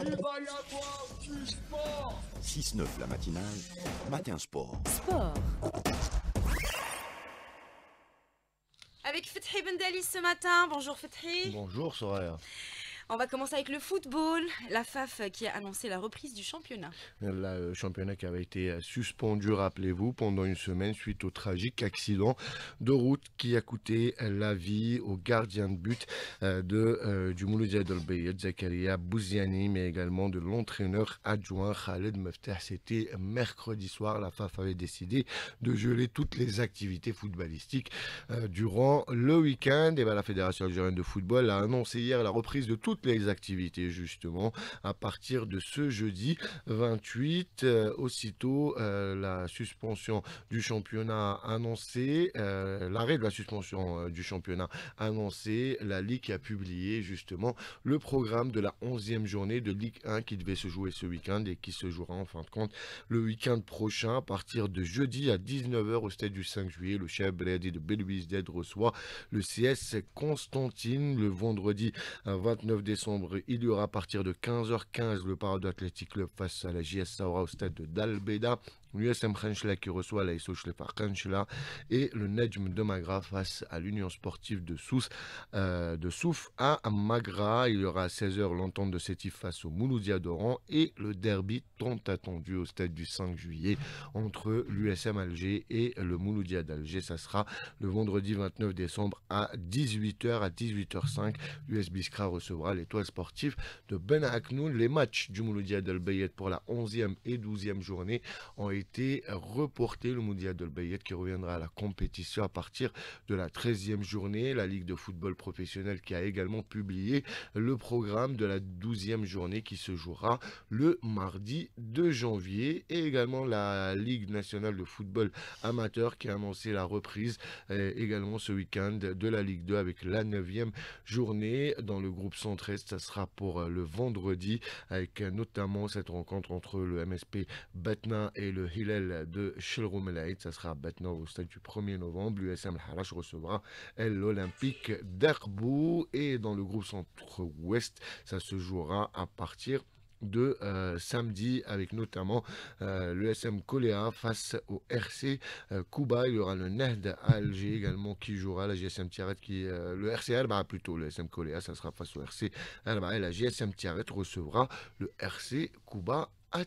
Il va y avoir du sport 6-9 la matinale, matin sport. Sport. Avec Fethi Bendali ce matin. Bonjour Fethi. Bonjour Soraya. On va commencer avec le football. La FAF qui a annoncé la reprise du championnat. Le championnat qui avait été suspendu, rappelez-vous, pendant une semaine suite au tragique accident de route qui a coûté la vie au gardien de but euh, euh, du Mouloudia Dolbeyed, Zakaria Bouziani, mais également de l'entraîneur adjoint Khaled Meftah. C'était mercredi soir. La FAF avait décidé de geler toutes les activités footballistiques euh, durant le week-end. Et ben, la Fédération algérienne de football a annoncé hier la reprise de toutes les activités justement à partir de ce jeudi 28. Euh, aussitôt, euh, la suspension du championnat annoncée, euh, l'arrêt de la suspension du championnat annoncé, la Ligue a publié justement le programme de la 11e journée de Ligue 1 qui devait se jouer ce week-end et qui se jouera en fin de compte le week-end prochain à partir de jeudi à 19h au stade du 5 juillet. Le chef Bledi de Belouizdad reçoit le CS Constantine le vendredi 29 décembre. Il y aura à partir de 15h15 le Parado Athletic Club face à la JS Saoura au stade de Dalbeda l'USM Khenchla qui reçoit la SO Shlefar et le Nejm de Magra face à l'Union sportive de Sousse euh, de Souf à Magra. Il y aura à 16h l'entente de Sétif face au Mouloudia d'Oran et le derby tant attendu au stade du 5 juillet entre l'USM Alger et le Mouloudia d'Alger. Ça sera le vendredi 29 décembre à 18h à 18h05. L'US Biskra recevra l'étoile sportive de Ben Aknoun. Les matchs du Mouloudia d'Al-Bayet pour la 11e et 12e journée ont été été reporté, le Mondial de Bayet qui reviendra à la compétition à partir de la 13e journée. La Ligue de football professionnel qui a également publié le programme de la 12e journée qui se jouera le mardi 2 janvier. Et également la Ligue nationale de football amateur qui a annoncé la reprise euh, également ce week-end de la Ligue 2 avec la 9e journée dans le groupe centre-est. Ça sera pour euh, le vendredi avec notamment cette rencontre entre le MSP Batna et le Hillel de Shilroum Ça sera maintenant au stade du 1er novembre. L'USM Harash recevra l'Olympique d'Erbou. Et dans le groupe centre-ouest, ça se jouera à partir de euh, samedi avec notamment euh, le SM Coléa face au RC euh, Kuba. Il y aura le NED Alger également qui jouera la GSM qui le RC Alba plutôt le SM Coléa ça sera face au RC Alba et la GSM Tiaret recevra le RC Kuba à.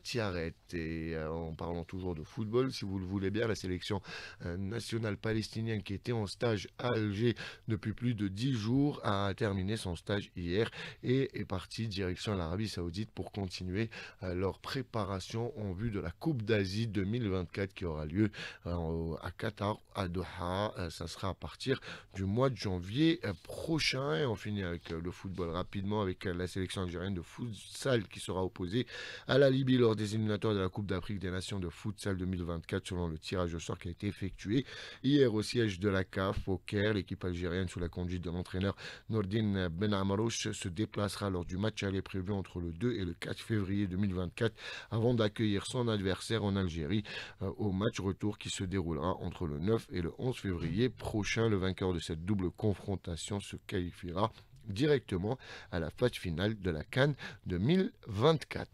Et euh, en parlant toujours de football, si vous le voulez bien, la sélection euh, nationale palestinienne qui était en stage à Alger depuis plus de 10 jours a terminé son stage hier et est partie direction l'Arabie Saoudite pour continuer euh, leur préparation en vue de la Coupe d'Asie 2024 qui aura lieu à Qatar, à Doha. ça sera à partir du mois de janvier prochain. Et on finit avec le football rapidement avec la sélection algérienne de futsal qui sera opposée à la Libye lors des éliminatoires de la Coupe d'Afrique des Nations de futsal 2024 selon le tirage au sort qui a été effectué hier au siège de la CAF au Caire. L'équipe algérienne sous la conduite de l'entraîneur Nordin Ben Amarouche se déplacera lors du match aller prévu entre le 2 et le 4 février 2024 avant d'accueillir son adversaire en Algérie euh, au match retour qui se déroulera entre le 9 et le 11 février prochain. Le vainqueur de cette double confrontation se qualifiera directement à la phase finale de la Cannes 2024.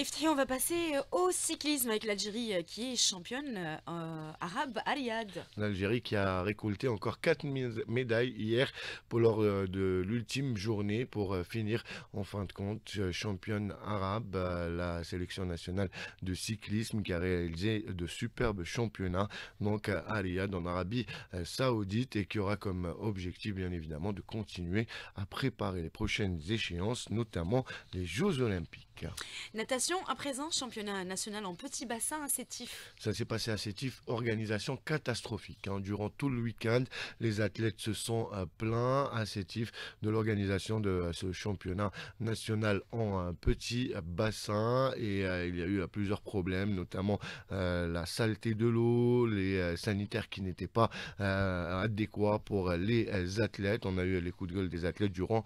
Et on va passer euh, au cyclisme avec l'Algérie euh, qui est championne euh, arabe à Riyad. L'Algérie qui a récolté encore 4 médailles hier pour lors de l'ultime journée pour finir en fin de compte championne arabe. La sélection nationale de cyclisme qui a réalisé de superbes championnats donc à Riyad en Arabie saoudite et qui aura comme objectif bien évidemment de continuer à préparer les prochaines échéances, notamment les Jeux olympiques. À présent, championnat national en petit bassin à Sétif. Ça s'est passé à Sétif, organisation catastrophique. Hein. Durant tout le week-end, les athlètes se sont euh, plaints à Sétif de l'organisation de euh, ce championnat national en un petit bassin et euh, il y a eu plusieurs problèmes, notamment la saleté de l'eau, les sanitaires qui n'étaient pas adéquats pour les athlètes. On a eu les coups de gueule des athlètes durant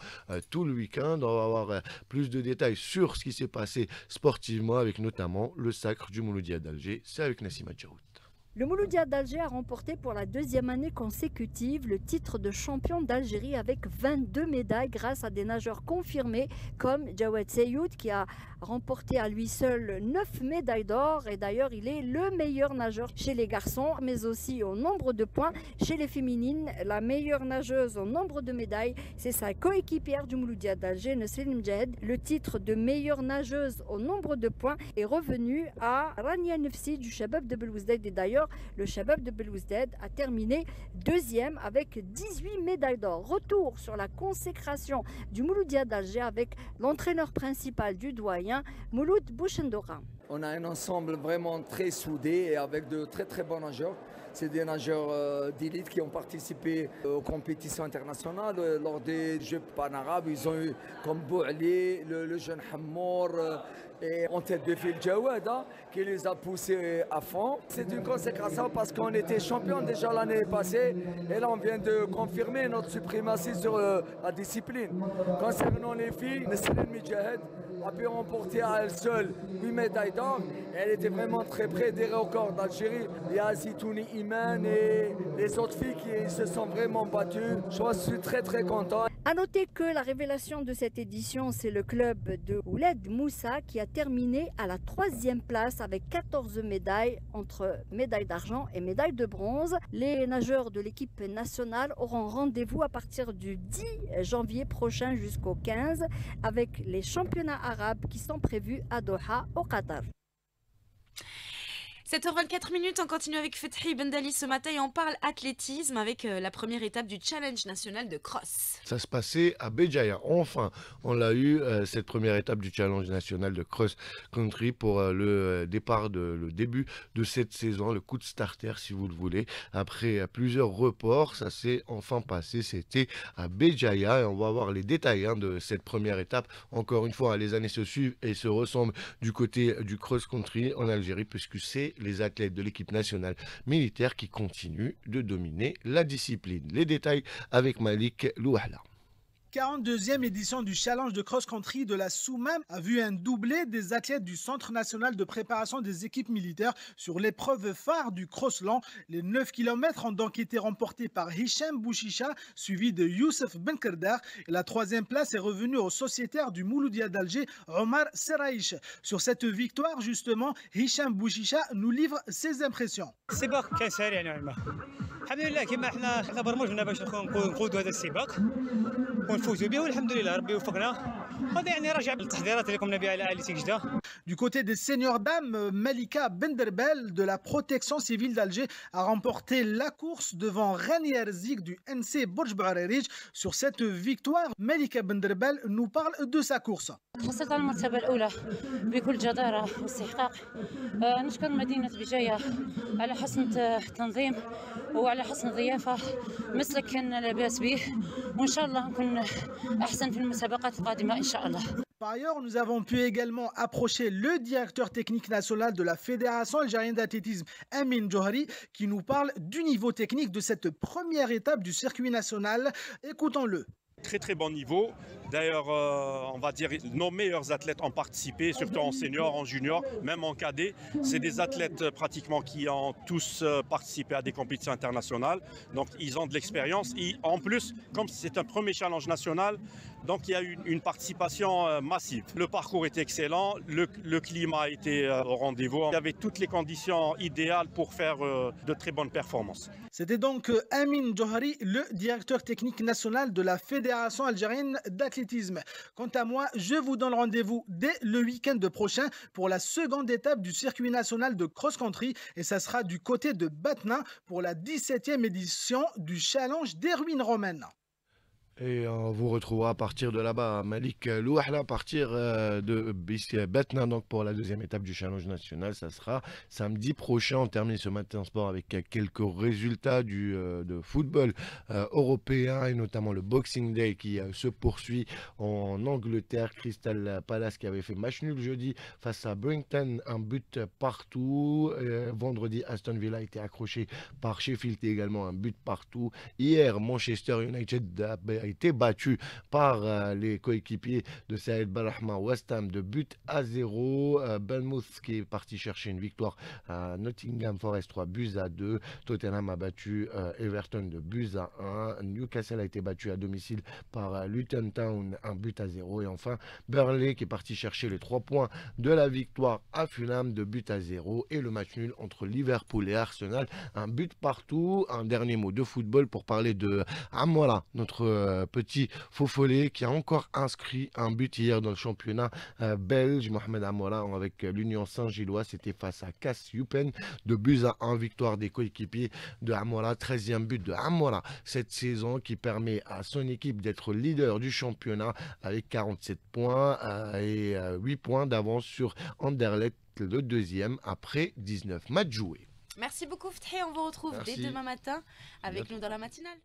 tout le week-end. On va avoir plus de détails sur ce qui s'est passé sportivement avec notamment le sacre du Mouloudia d'Alger. C'est avec Nassim Adjaout. Le Mouloudia d'Alger a remporté pour la deuxième année consécutive le titre de champion d'Algérie avec 22 médailles grâce à des nageurs confirmés comme Jawed Seyoud qui a remporté à lui seul 9 médailles d'or et d'ailleurs il est le meilleur nageur chez les garçons mais aussi au nombre de points chez les féminines. La meilleure nageuse au nombre de médailles c'est sa coéquipière du Mouloudia d'Alger, Nesrine Mjed. Le titre de meilleure nageuse au nombre de points est revenu à Rania Nefsi du Shabab de Belouzdad et d'ailleurs le Shabab de Belouzdad a terminé deuxième avec 18 médailles d'or. Retour sur la consécration du Mouloudia d'Alger avec l'entraîneur principal du doyen, Mouloud Bouchendora. On a un ensemble vraiment très soudé et avec de très très bons nageurs. C'est des nageurs euh, d'élite qui ont participé aux compétitions internationales euh, lors des Jeux pan-arabes. Ils ont eu comme Bouali, le, le jeune Hammour euh, et en tête de file Jawad hein, qui les a poussés à fond. C'est une consécration parce qu'on était champion déjà l'année passée et là on vient de confirmer notre suprématie sur euh, la discipline. Concernant les filles, Nesrine Midjahed a pu remporter à elle seule 8 médailles d'or. Elle était vraiment très près des records d'Algérie. Il y a Zitouni Iman et les autres filles qui se sont vraiment battues. Je suis très très content. A noter que la révélation de cette édition, c'est le club de Ouled Moussa qui a terminé à la troisième place avec 14 médailles entre médailles d'argent et médailles de bronze. Les nageurs de l'équipe nationale auront rendez-vous à partir du 10 janvier prochain jusqu'au 15 avec les championnats arabes qui sont prévus à Doha au Qatar. 7h24 minutes, on continue avec Fethi Bendali ce matin et on parle athlétisme avec euh, la première étape du Challenge national de cross. Ça se passait à Béjaïa. Enfin, on l'a eu, euh, cette première étape du Challenge national de cross country pour euh, le départ, de, le début de cette saison, le coup de starter si vous le voulez. Après plusieurs reports, ça s'est enfin passé. C'était à Béjaïa et on va voir les détails hein, de cette première étape. Encore une fois, les années se suivent et se ressemblent du côté du cross country en Algérie puisque c'est les athlètes de l'équipe nationale militaire qui continuent de dominer la discipline. Les détails avec Malik Louahla. 42e édition du challenge de cross-country de la Soumam a vu un doublé des athlètes du Centre national de préparation des équipes militaires sur l'épreuve phare du cross-land. Les 9 km ont donc été remportés par Hicham Bouchicha, suivi de Youssef Benkerder. Et la troisième place est revenue au sociétaire du Mouloudia d'Alger, Omar Seraïch. Sur cette victoire, justement, Hicham Bouchicha nous livre ses impressions. السباق كان سريع نوعا ما الحمد لله كما احنا احنا برمجنا باش نكون- نقودوا هذا السباق ونفوزوا به والحمد لله ربي وفقنا هذا يعني راجع للتحضيرات اللي قمنا بها على آلة جدة Du côté des seniors dames, Malika Benderbel de la protection civile d'Alger a remporté la course devant Ranier Zik du NC Borj Bouarerij. Sur cette victoire, Malika Benderbel nous parle de sa course. حصلت على المرتبة الأولى بكل جدارة واستحقاق. آه، نشكر مدينة بجاية على حسن ت- تنظيم وعلى حسن ضيافة مسلك كان لا بأس به. وإن شاء الله نكون Par ailleurs, nous avons pu également approcher le directeur technique national de la Fédération algérienne d'athlétisme, Amin Johari, qui nous parle du niveau technique de cette première étape du circuit national. Écoutons-le. Très très bon niveau, D'ailleurs, euh, on va dire nos meilleurs athlètes ont participé, surtout en senior, en junior, même en cadet. C'est des athlètes euh, pratiquement qui ont tous euh, participé à des compétitions internationales. Donc, ils ont de l'expérience. Et en plus, comme c'est un premier challenge national, donc il y a eu une participation massive. Le parcours était excellent, le, le climat était au rendez-vous. Il y avait toutes les conditions idéales pour faire de très bonnes performances. C'était donc Amin Johari, le directeur technique national de la Fédération algérienne d'athlétisme. Quant à moi, je vous donne rendez-vous dès le week-end prochain pour la seconde étape du circuit national de cross-country et ça sera du côté de Batna pour la 17e édition du challenge des ruines romaines. Et on vous retrouvera à partir de là-bas, Malik Louahla, à partir euh, de Betna, donc pour la deuxième étape du challenge national. Ça sera samedi prochain. On termine ce matin sport avec quelques résultats du, euh, de football euh, européen et notamment le Boxing Day qui se poursuit en Angleterre. Crystal Palace qui avait fait match nul jeudi face à Brington, un but partout. Vendredi, Aston Villa a été accroché par Sheffield et également un but partout. Hier, Manchester United a, été battu par euh, les coéquipiers de Saïd Barahma West Ham de but à 0. Euh, Belmouth qui est parti chercher une victoire à Nottingham Forest 3 buts à 2. Tottenham a battu euh, Everton de buts à 1. Newcastle a été battu à domicile par Luton Town un but à 0. Et enfin Burnley qui est parti chercher les 3 points de la victoire à Fulham de but à 0. Et le match nul entre Liverpool et Arsenal. Un but partout. Un dernier mot de football pour parler de Amola, notre euh, petit follet qui a encore inscrit un but hier dans le championnat euh, belge. Mohamed Amola avec l'Union Saint-Gillois, c'était face à Cass Yupen de buts à 1, victoire des coéquipiers de Amola, 13e but de Amola cette saison qui permet à son équipe d'être leader du championnat avec 47 points euh, et 8 points d'avance sur Anderlecht, le deuxième après 19 matchs joués. Merci beaucoup, Fthé. On vous retrouve dès demain matin avec nous dans la matinale.